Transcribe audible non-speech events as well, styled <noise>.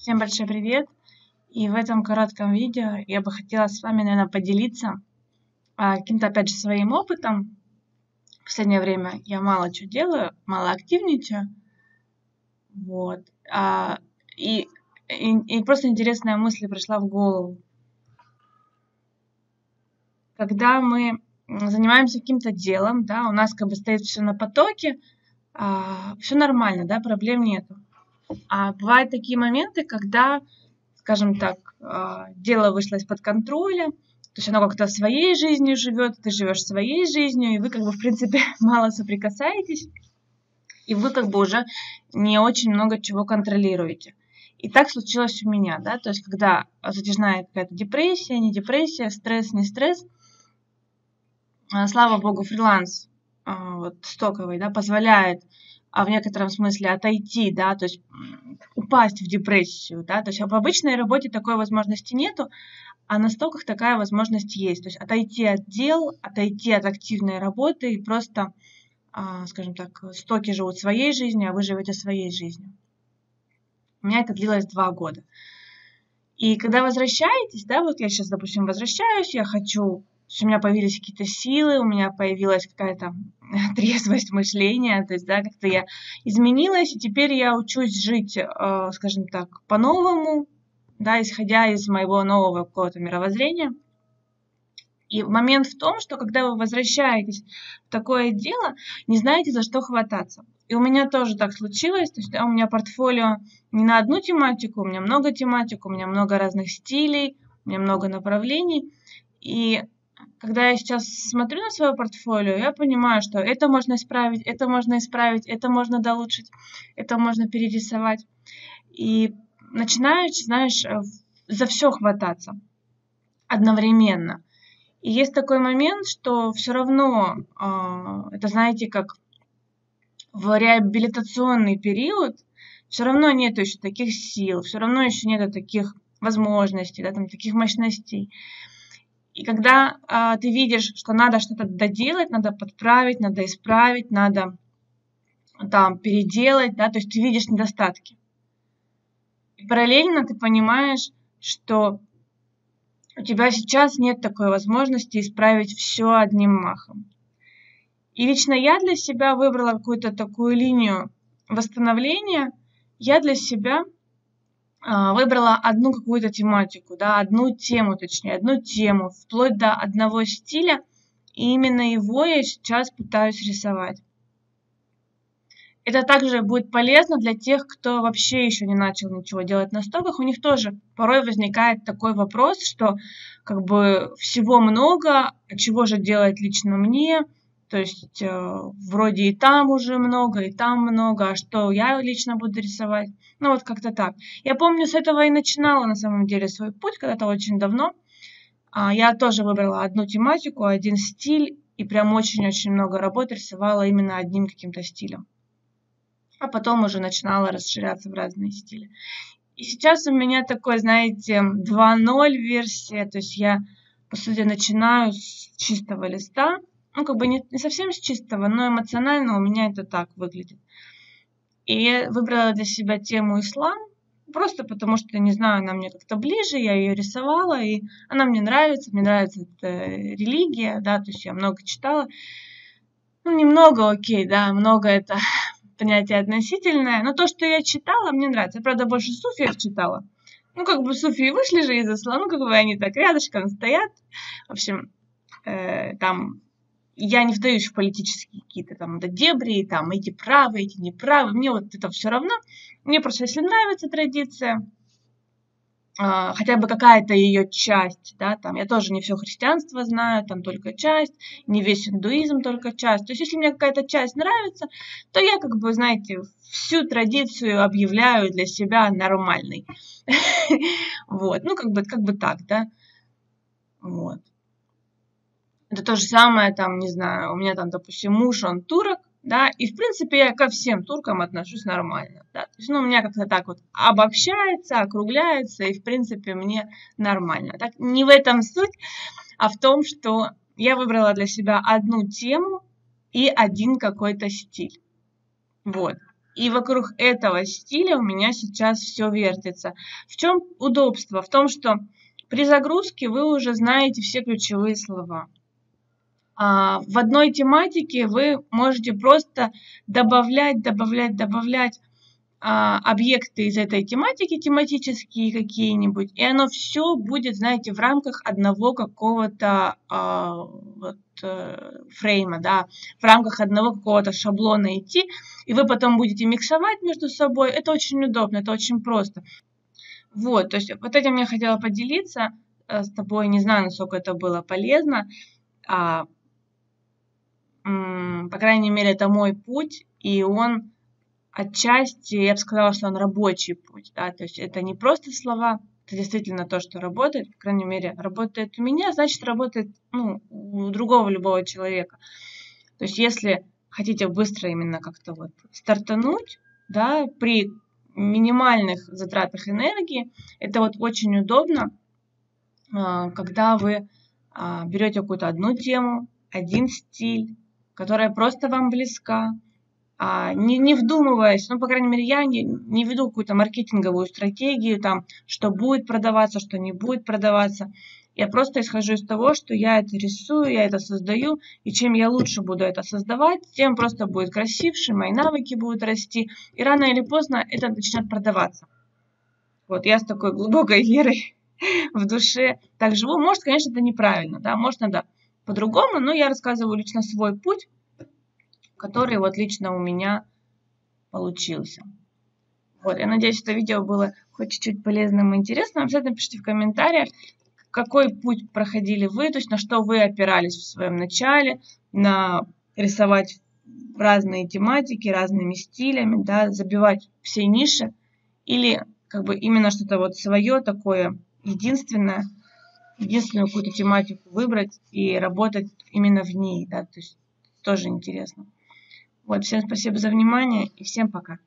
Всем большой привет! И в этом коротком видео я бы хотела с вами, наверное, поделиться а, каким-то, опять же, своим опытом. В последнее время я мало что делаю, мало активничаю. Вот. А, и, и, и просто интересная мысль пришла в голову. Когда мы занимаемся каким-то делом, да, у нас как бы стоит все на потоке, а, все нормально, да, проблем нету. А бывают такие моменты, когда, скажем так, а, дело вышло из-под контроля, то есть оно как-то своей жизнью живет, ты живешь своей жизнью, и вы как бы, в принципе, <laughs> мало соприкасаетесь, и вы как бы уже не очень много чего контролируете. И так случилось у меня, да, то есть когда затяжная какая-то депрессия, не депрессия, стресс, не стресс, а, слава богу, фриланс а, вот, стоковый, да, позволяет а в некотором смысле отойти, да, то есть упасть в депрессию, да, то есть в обычной работе такой возможности нету, а на стоках такая возможность есть, то есть отойти от дел, отойти от активной работы и просто, а, скажем так, стоки живут своей жизнью, а вы живете своей жизнью. У меня это длилось два года. И когда возвращаетесь, да, вот я сейчас, допустим, возвращаюсь, я хочу у меня появились какие-то силы, у меня появилась какая-то <laughs> трезвость мышления, то есть, да, как-то я изменилась, и теперь я учусь жить, э, скажем так, по-новому, да, исходя из моего нового какого-то мировоззрения. И момент в том, что когда вы возвращаетесь в такое дело, не знаете, за что хвататься. И у меня тоже так случилось, то есть да, у меня портфолио не на одну тематику, у меня много тематик, у меня много разных стилей, у меня много направлений. И когда я сейчас смотрю на свое портфолио, я понимаю, что это можно исправить, это можно исправить, это можно долучить, это можно перерисовать. И начинаешь, знаешь, э, за все хвататься одновременно. И есть такой момент, что все равно, э, это знаете, как в реабилитационный период, все равно нет еще таких сил, все равно еще нет таких возможностей, да, там, таких мощностей. И когда а, ты видишь, что надо что-то доделать, надо подправить, надо исправить, надо там переделать, да, то есть ты видишь недостатки. И параллельно ты понимаешь, что у тебя сейчас нет такой возможности исправить все одним махом. И лично я для себя выбрала какую-то такую линию восстановления. Я для себя выбрала одну какую-то тематику, да, одну тему, точнее, одну тему, вплоть до одного стиля, и именно его я сейчас пытаюсь рисовать. Это также будет полезно для тех, кто вообще еще не начал ничего делать на стоках. У них тоже порой возникает такой вопрос, что как бы всего много, а чего же делать лично мне – то есть э, вроде и там уже много, и там много, а что я лично буду рисовать? Ну вот как-то так. Я помню, с этого и начинала на самом деле свой путь, когда-то очень давно. А, я тоже выбрала одну тематику, один стиль, и прям очень-очень много работ рисовала именно одним каким-то стилем. А потом уже начинала расширяться в разные стили. И сейчас у меня такой, знаете, 2.0 версия, то есть я, по сути, начинаю с чистого листа, ну, как бы не, не совсем с чистого, но эмоционально у меня это так выглядит. И я выбрала для себя тему ислам, просто потому что, не знаю, она мне как-то ближе, я ее рисовала, и она мне нравится, мне нравится эта религия, да, то есть я много читала. Ну, немного, окей, да, много это <laughs> понятие относительное, но то, что я читала, мне нравится. Я, правда, больше суфиев читала. Ну, как бы суфии вышли же из ислама, ну, как бы они так рядышком стоят. В общем, э, там я не вдаюсь в политические какие-то там дебри, там эти правы, эти неправы, мне вот это все равно. Мне просто, если нравится традиция, а, хотя бы какая-то ее часть, да, там, я тоже не все христианство знаю, там только часть, не весь индуизм только часть. То есть, если мне какая-то часть нравится, то я, как бы, знаете, всю традицию объявляю для себя нормальной. <laughs> Вот, ну, как бы, как бы так, да. Вот. Это то же самое, там, не знаю, у меня там, допустим, муж, он турок, да, и, в принципе, я ко всем туркам отношусь нормально, да, то есть, ну, у меня как-то так вот обобщается, округляется, и, в принципе, мне нормально. Так, не в этом суть, а в том, что я выбрала для себя одну тему и один какой-то стиль, вот. И вокруг этого стиля у меня сейчас все вертится. В чем удобство? В том, что при загрузке вы уже знаете все ключевые слова. А в одной тематике вы можете просто добавлять, добавлять, добавлять а, объекты из этой тематики, тематические какие-нибудь, и оно все будет, знаете, в рамках одного какого-то а, вот, а, фрейма, да, в рамках одного какого-то шаблона идти, и вы потом будете миксовать между собой. Это очень удобно, это очень просто. Вот, то есть вот этим я хотела поделиться э, с тобой, не знаю, насколько это было полезно. По крайней мере, это мой путь, и он отчасти, я бы сказала, что он рабочий путь, да, то есть это не просто слова, это действительно то, что работает, по крайней мере, работает у меня, значит, работает ну, у другого любого человека. То есть если хотите быстро именно как-то вот стартануть, да, при минимальных затратах энергии, это вот очень удобно, а, когда вы а, берете какую-то одну тему, один стиль, которая просто вам близка, а, не, не вдумываясь, ну, по крайней мере, я не, не веду какую-то маркетинговую стратегию, там, что будет продаваться, что не будет продаваться. Я просто исхожу из того, что я это рисую, я это создаю, и чем я лучше буду это создавать, тем просто будет красивше, мои навыки будут расти, и рано или поздно это начнет продаваться. Вот я с такой глубокой верой <laughs> в душе так живу. Может, конечно, это неправильно, да, может, надо по-другому, но я рассказываю лично свой путь, который вот лично у меня получился. Вот, я надеюсь, это видео было хоть чуть-чуть полезным и интересным. Обязательно пишите в комментариях, какой путь проходили вы, то есть на что вы опирались в своем начале, на рисовать разные тематики, разными стилями, да, забивать все ниши, или как бы именно что-то вот свое такое, единственное, единственную какую-то тематику выбрать и работать именно в ней, да, то есть тоже интересно. Вот, всем спасибо за внимание и всем пока.